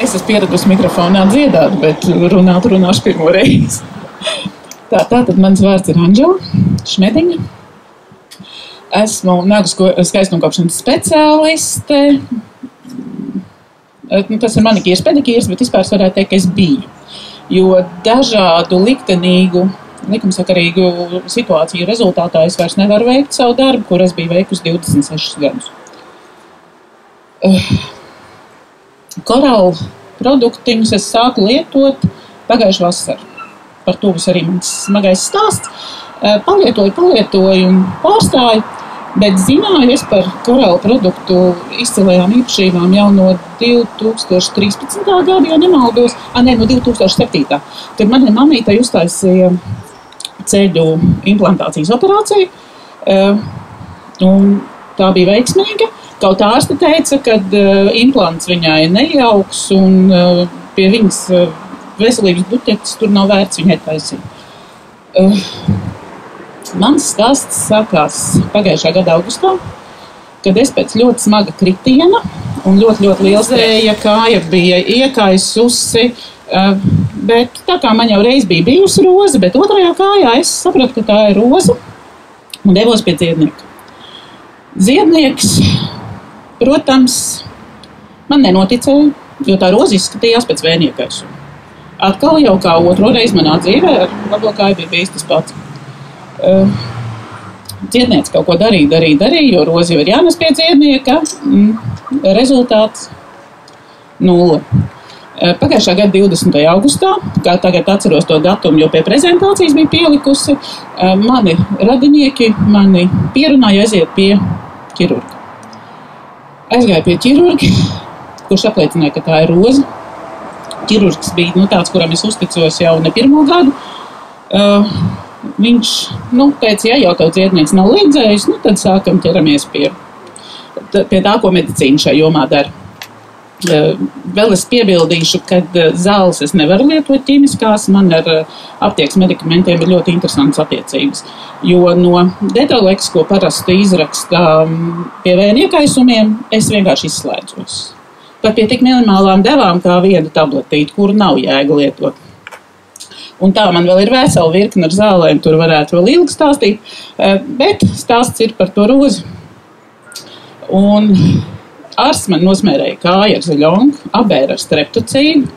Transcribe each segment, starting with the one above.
Es esmu pieradusi mikrofonā dziedāt, bet runāt runāšu pirmo reizi. Tā, tā tad mans vārds ir Anģela Šmediņa. Esmu nākus skaistumkopšanas speciāliste. Nu, tas ir manikīrs, pedikīrs, bet vispār varētu teikt, ka es biju. Jo dažādu liktenīgu, likumsakarīgu situāciju rezultātā es vairs nevaru veikt savu darbu, kur es biju veikusi 26 gadus. Uh korālu produktiņus es sāku lietot pagājušā vasarā. Par to būs arī mans smagais stāsts. Palietoju, palietoju un pārstāju, bet zināju es par korālu produktu izcilajām īpašībām jau no 2013. gada, ja nemaldos, ah, ne, no 2007. Kad manai mamītai uztaisīja ceļu implantācijas operāciju, un tā bija veiksmīga. Kaut ārste teica, ka uh, implants viņai nejauks un uh, pie viņas uh, veselības buķetes tur nav vērts viņai taisīt. Uh, mans stāsts sākās pagājušā gada augustā, kad es pēc ļoti smaga kritiena un ļoti, ļoti liela zēja kāja bija iekaisusi. Uh, bet tā kā man jau reiz bija bijusi roze, bet otrajā kājā es sapratu, ka tā ir roze un devos pie dziednieka. Ziednieks Protams, man nenoticēja, jo tā roze izskatījās pēc vēniekais. Atkal jau kā otro reizi manā dzīvē ar labākāju bija bijis tas pats. Uh, dziednieks kaut ko darīja, darīja, darīja, jo rozi jau ir jānes pie dziednieka. Mm, rezultāts nulle. Uh, pagājušā gada 20. augustā, kā tagad atceros to datumu, jo pie prezentācijas bija pielikusi, uh, mani radinieki mani pierunāja aiziet pie ķirurga. Aizgāju pie ķirurga, kurš apliecināja, ka tā ir roze. Ķirurgs bija nu, tāds, kuram es uzticos jau ne pirmo gadu. Uh, viņš nu, teica, ja jau tāds dziednieks nav līdzējis, nu, tad sākam ķeramies pie, pie tā, ko medicīna šajā jomā dara. Eh, vēl es piebildīšu, ka eh, zāles es nevaru lietot ķīmiskās. Man ar eh, aptiekas medikamentiem ir ļoti interesants attiecības. Jo no detalēks, ko parasti izraksta mm, pie vēja iekaisumiem, es vienkārši izslēdzos. Pat pie tik minimālām devām kā viena tabletīte, kuru nav jēga lietot. Un tā man vēl ir vesela virkne ar zālēm, tur varētu vēl ilgi stāstīt, bet stāsts ir par to rozi. Un ārsts man nosmērēja kāju ar zaļonku, abēra ar streptocīnu.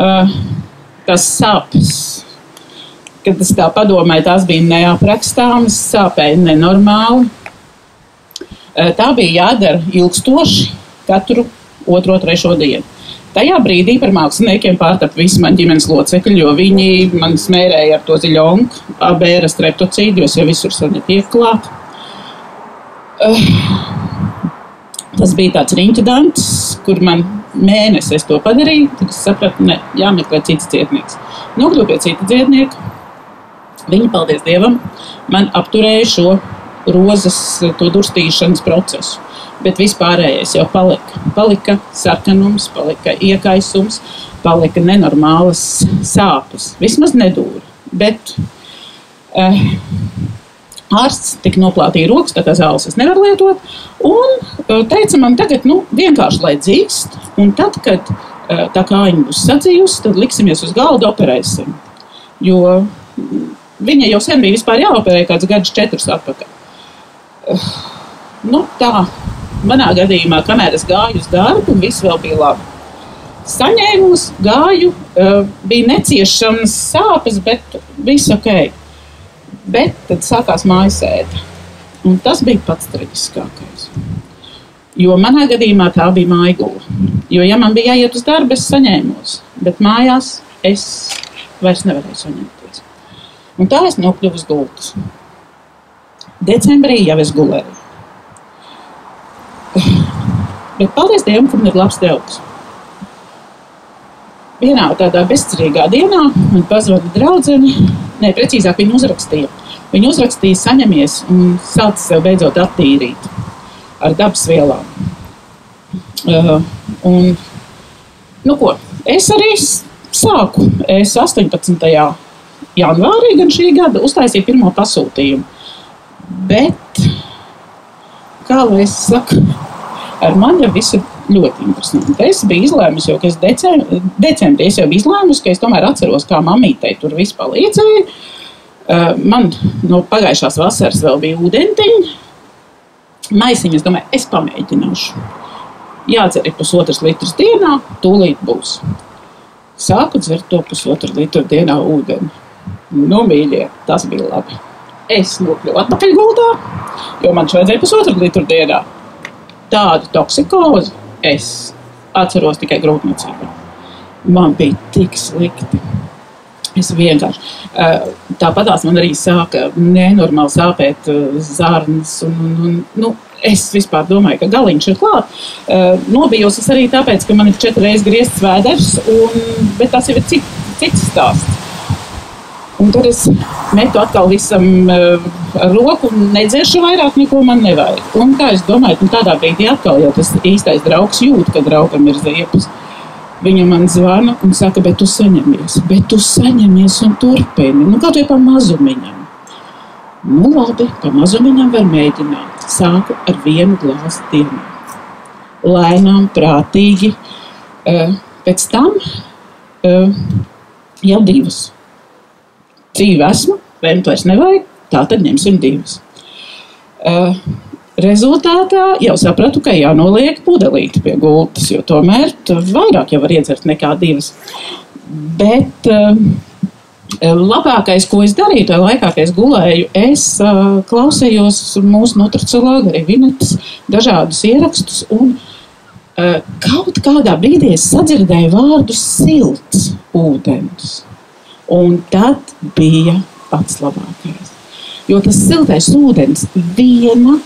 Uh, tas sāpes, kad es tā padomāju, tās bija neaprakstāmas, sāpēja nenormāli. Uh, tā bija jādara ilgstoši katru otro, trešo dienu. Tajā brīdī par māksliniekiem pārtapa visi mani ģimenes locekļi, jo viņi man smērēja ar to ziļonku, abēra streptocīdu, jo es jau visur saņēmu klāt. Uh, Tas bija tāds riņķis, kur man mēnesis to padarīja. Tad es sapratu, ka jāmeklē cits dziednieks. Nokļuvu pie cita dziednieka. Viņi, paldies Dievam, man apturēja šo rozes durstīšanas procesu. Bet vispārējais jau palika. Palika sarkanums, palika iekaisums, palika nenormālas sāpes. Vismaz nedūri. Bet, uh, Ārsts tika noplātīja rokas, tā kā zāles es nevaru lietot. Un e, teica man tagad, nu, vienkārši lai dzīst. Un tad, kad e, tā kājiņa būs sadzījusi, tad liksimies uz galda, operēsim. Jo viņa jau sen bija vispār jāoperē kāds gadus četrus atpakaļ. E, nu, tā, manā gadījumā, kamēr es gāju uz darbu, viss vēl bija labi. Saņēmus, gāju, bija neciešams sāpes, bet viss ok. Bet tad sākās mājasēde. Un tas bija pats traģiskākais. Jo manā gadījumā tā bija mājgula. Jo, ja man bija jāiet uz darbu, es saņēmos, bet mājās es vairs nevarēju saņemties. Un tā es nokļuvu uz gultas. Decembrī jau es gulēju. Bet paldies Dievam, ka man ir labs draugs. Vienā tādā bezcerīgā dienā man pazvanīja draudzene, ne precīzāk viņa uzrakstīja. Viņa uzrakstīja, saņemies un sāc sev beidzot attīrīt ar dabas vielām. Uh, un, nu ko, es arī sāku. Es 18. janvārī gan šī gada uztaisīju pirmo pasūtījumu. Bet, kā lai es saku, ar mani jau viss ir ļoti interesanti. Es biju izlēmusi, jo es decem, decembrī es jau biju izlēmusi, ka es tomēr atceros, kā mamītei tur viss palīdzēja. Uh, man no pagājušās vasaras vēl bija ūdentiņi. Maisiņu es domāju, es pamēģināšu. Jādzer ir pusotras litras dienā, tūlīt būs. Sāku dzert to pusotru litru dienā ūdeni. Nu, mīļie, tas bija labi. Es nokļuvu atpakaļ gultā, jo man vajadzēja pusotru litru dienā. Tādu toksikozi es atceros tikai grūtniecībā. Man bija tik slikti. Es vienkārši tāpatās man arī sāka nenormāli sāpēt zārnas. Un, un, un, nu, es vispār domāju, ka galiņš ir klāts. Nobijos es arī tāpēc, ka man ir četras reizes griezts vēders, un, bet tas jau ir cits stāsts. Un tad es metu atkal visam uh, roku un nedzeršu vairāk, neko man nevajag. Un kā es domāju, un tādā brīdī atkal jau tas īstais draugs jūt, ka draugam ir ziepes. Viņa man zvana un saka, bet tu saņemies, bet tu saņemies un turpini. Nu, kā tu pa mazumiņam? Nu, labi, pa mazumiņam var mēģināt. Sāku ar vienu glāzi dienā. Lēnām, prātīgi. Uh, pēc tam uh, jau divas dzīve esmu, vai nu to es nevajag, tā tad ņemsim divas. Rezultātā jau sapratu, ka jānoliek pudelīte pie gultas, jo tomēr vairāk jau var iedzert nekā divas. Bet uh, labākais, ko es darīju tajā laikā, kad es gulēju, es uh, klausījos mūsu nutricionālā, arī Vinetas dažādus ierakstus. Un, uh, kaut kādā brīdī es sadzirdēju vārdu silts ūdens. Un tad bija pats labākais. Jo tas siltais ūdens, viena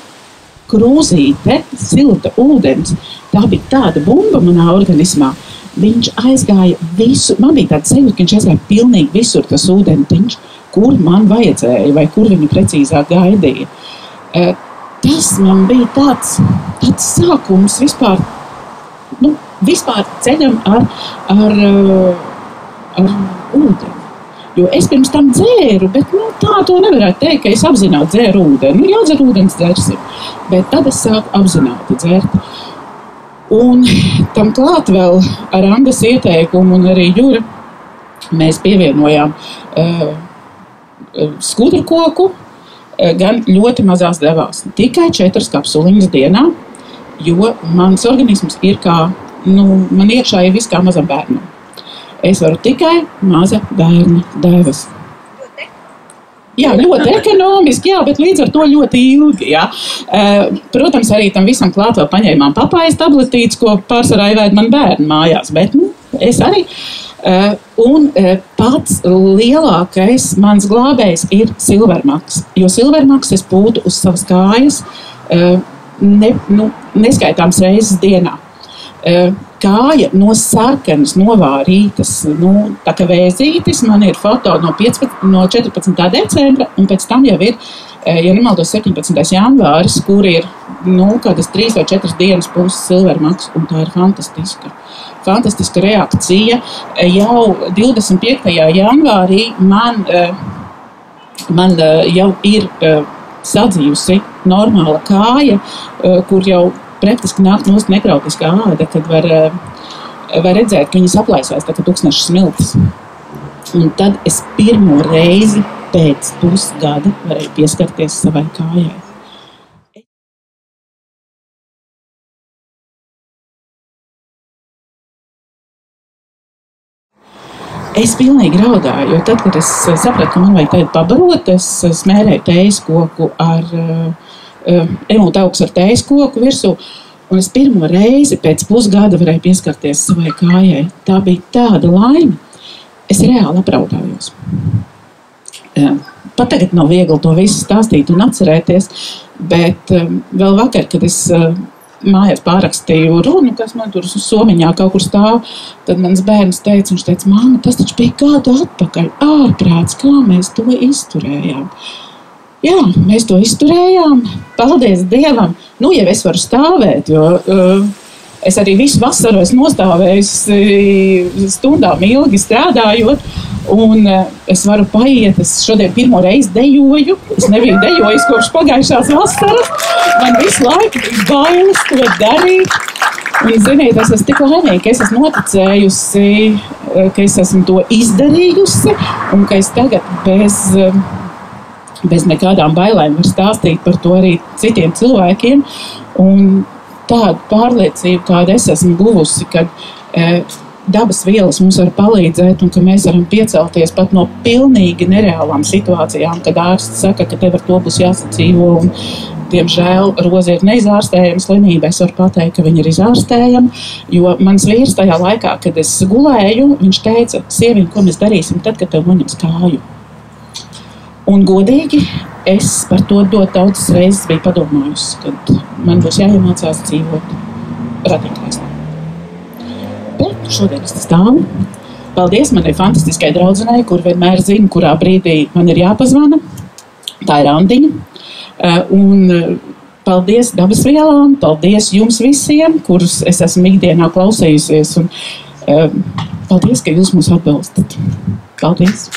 krūzīte, silta ūdens, tā bija tāda bumba manā organismā. Viņš aizgāja visu, man bija tāds sajūta, ka viņš aizgāja pilnīgi visur, tas ūdentiņš, kur man vajadzēja, vai kur viņu precīzāk gaidīja. Eh, tas man bija tāds, tāds sākums vispār, nu, vispār ceļam ar, ar, eh, ar ūdeni. Jo es pirms tam dzēru, bet nu, tā to nevarētu teikt, ka es apzināti dzēru ūdeni. Nu, jādzer ūdens dzersim. Bet tad es sāku apzināti dzert. Un tam klāt vēl ar Andas ieteikumu un arī Jūra mēs pievienojām uh, skudru koku, uh, gan ļoti mazās devās. Tikai četras kapsuliņas dienā, jo mans organisms ir kā, nu, man iekšā ir viss kā mazam bērnam. Es varu tikai maza bērna devas. Jā, ļoti ekonomiski, jā, bet līdz ar to ļoti ilgi. Jā. Protams, arī tam visam klāt vēl paņēmām papājas tabletītes, ko pārsvarā ievēd man bērni mājās, bet nu, es arī. Un pats lielākais mans glābējs ir silvermaks, jo silvermaks es pūtu uz savas kājas ne, nu, neskaitāms reizes dienā. Kāja no sarkanas novārītas, nu, tā kā vēzītis, man ir foto no, 15, no 14. decembra, un pēc tam jau ir, eh, ja nemaldos, 17. janvāris, kur ir, nu, kādas trīs vai četras dienas puses silvermaks, un tā ir fantastiska. Fantastiska reakcija. Eh, jau 25. janvārī man, eh, man jau ir sadzījusi normāla kāja, kur jau praktiski nāk no nekrotiskā āda, kad var, eh, var redzēt, ka viņas aplaisās tā kā tūkstošas smiltis. Un tad es pirmo reizi pēc pusgada varēju pieskarties savai kājai. Es pilnīgi raudāju, jo tad, kad es sapratu, ka man vajag tādu pabarot, es smērēju tējas koku ar uh, Eh, emulta augs ar tējas koku virsū. Un es pirmo reizi pēc pusgada varēju pieskarties savai kājai. Tā bija tāda laime. Es reāli apraudājos. Eh, pat tagad nav viegli to visu stāstīt un atcerēties, bet eh, vēl vakar, kad es mājās pārrakstīju runu, kas man tur uz somiņā kaut kur stāv, tad mans bērns teica, viņš teica, māma, tas taču bija gadu atpakaļ, ārprāts, kā mēs to izturējām. Jā, mēs to izturējām. Paldies Dievam. Nu, ja es varu stāvēt, jo uh, es arī visu vasaru esmu nostāvējis uh, stundām ilgi strādājot. Un uh, es varu paiet, es šodien pirmo reizi dejoju. Es nebiju dejojis kopš pagājušās vasaras. Man visu laiku bija bailes to darīt. Un, ziniet, es esmu tik laimīga, ka es esmu noticējusi, ka es esmu to izdarījusi un ka es tagad bez, bez nekādām bailēm varu stāstīt par to arī citiem cilvēkiem. Un tādu pārliecību, kādu es esmu guvusi, kad dabas vielas mums var palīdzēt, un ka mēs varam piecelties pat no pilnīgi nereālām situācijām, kad ārsts saka, ka tev ar to būs jāsadzīvo. Un, diemžēl roze ir neizārstējama slimība. Es varu pateikt, ka viņa ir izārstējama. Jo mans vīrs tajā laikā, kad es gulēju, viņš teica, sieviete, ko mēs darīsim tad, kad tev noņems kāju. Un godīgi es par to ļoti daudzas reizes biju padomājusi, kad man būs jāiemācās dzīvot radikāli. Bet šodien es stāvu. Paldies manai fantastiskai draudzenei, kur vienmēr zina, kurā brīdī man ir jāpazvana. Tā ir Andiņa. Eh, un eh, paldies dabas vielām, paldies jums visiem, kurus es esmu ikdienā klausījusies. Un, eh, paldies, ka jūs mūs atbalstat. Paldies!